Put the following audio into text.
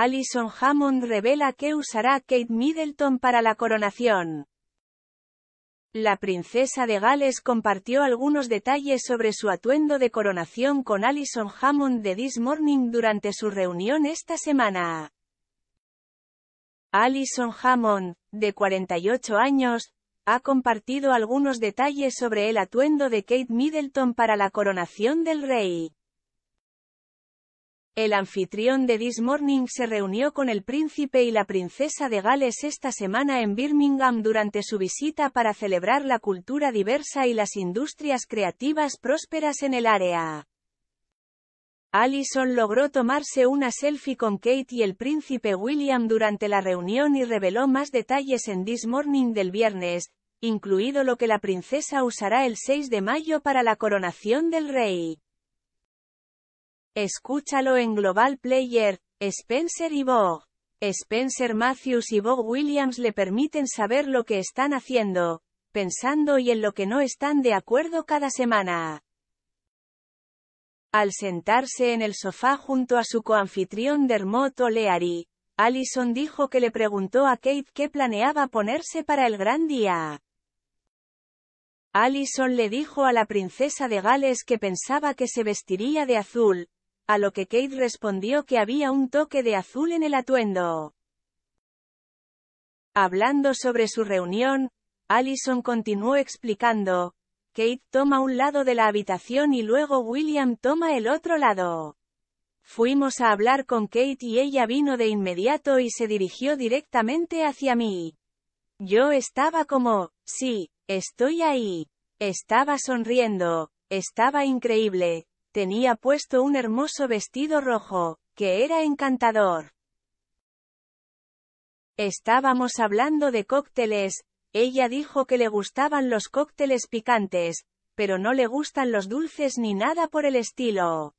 Alison Hammond revela que usará Kate Middleton para la coronación. La princesa de Gales compartió algunos detalles sobre su atuendo de coronación con Alison Hammond de This Morning durante su reunión esta semana. Alison Hammond, de 48 años, ha compartido algunos detalles sobre el atuendo de Kate Middleton para la coronación del rey. El anfitrión de This Morning se reunió con el príncipe y la princesa de Gales esta semana en Birmingham durante su visita para celebrar la cultura diversa y las industrias creativas prósperas en el área. Allison logró tomarse una selfie con Kate y el príncipe William durante la reunión y reveló más detalles en This Morning del viernes, incluido lo que la princesa usará el 6 de mayo para la coronación del rey. Escúchalo en Global Player, Spencer y Vogue. Spencer Matthews y Vogue Williams le permiten saber lo que están haciendo, pensando y en lo que no están de acuerdo cada semana. Al sentarse en el sofá junto a su coanfitrión Dermot O'Leary, Allison dijo que le preguntó a Kate qué planeaba ponerse para el gran día. Allison le dijo a la princesa de Gales que pensaba que se vestiría de azul, a lo que Kate respondió que había un toque de azul en el atuendo. Hablando sobre su reunión, Allison continuó explicando, Kate toma un lado de la habitación y luego William toma el otro lado. Fuimos a hablar con Kate y ella vino de inmediato y se dirigió directamente hacia mí. Yo estaba como, sí, Estoy ahí. Estaba sonriendo. Estaba increíble. Tenía puesto un hermoso vestido rojo, que era encantador. Estábamos hablando de cócteles, ella dijo que le gustaban los cócteles picantes, pero no le gustan los dulces ni nada por el estilo.